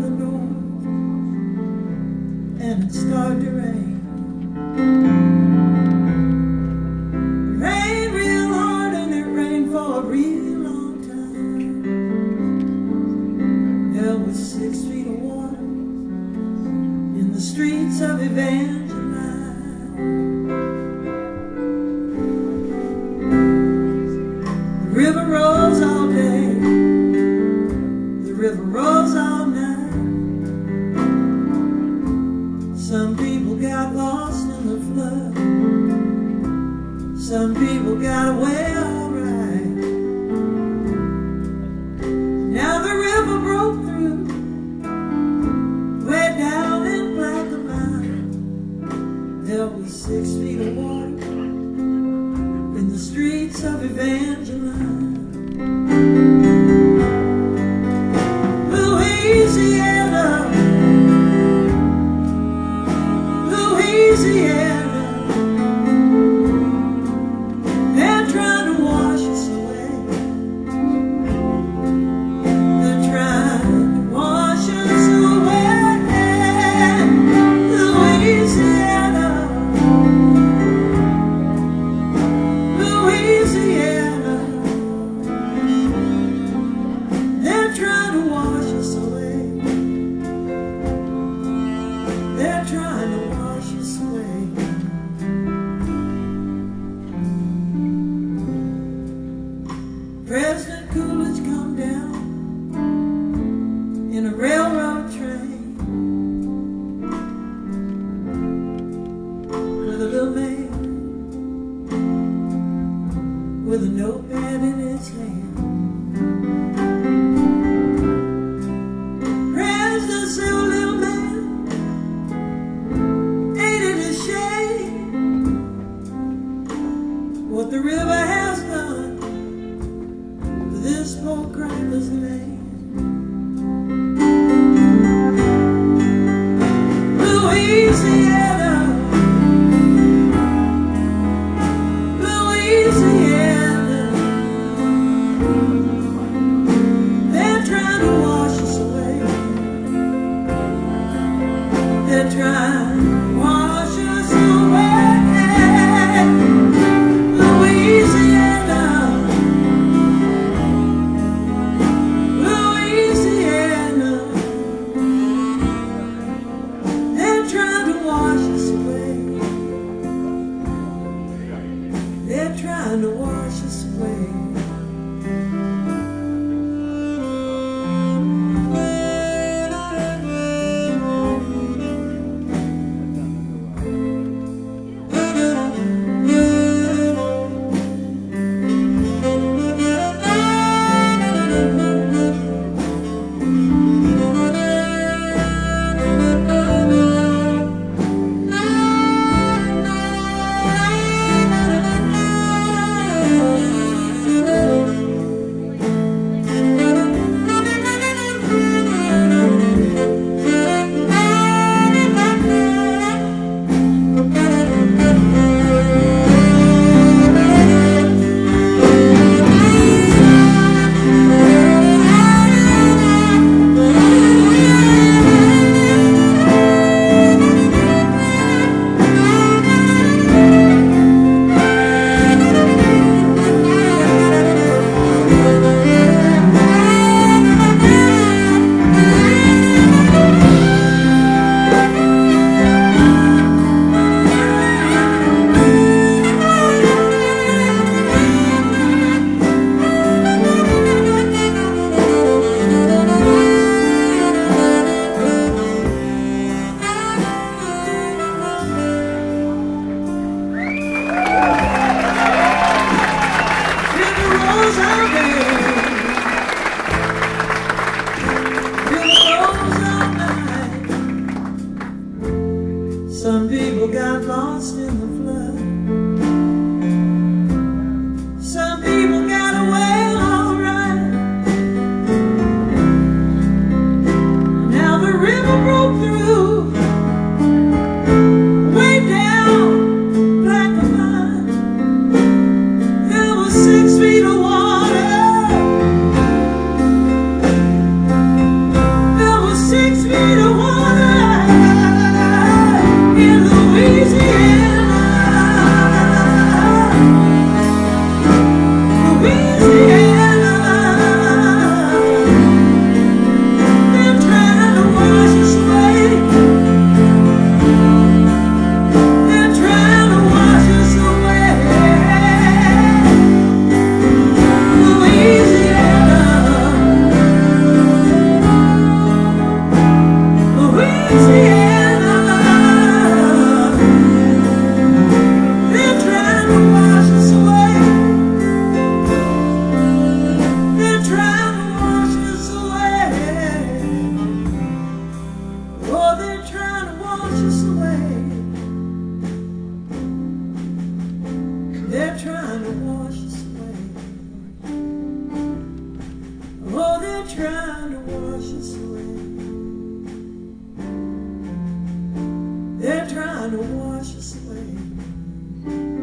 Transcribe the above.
the north, and it started to rain. Rained real hard, and it rained for a real long time. There was six feet of water in the streets of Evangeline. Some people got away alright. Now the river broke through, way down in Black Mountain. There was six feet of water in the streets of Evangeline. President come down in a railroad train with a little man with a notepad in his hand. Said, "Oh, little man, ain't it a what the river has done poor crackers land?" Trying to Some people got lost in the flood. They're trying to wash us away. Oh, they're trying to wash us away. They're trying to wash us away.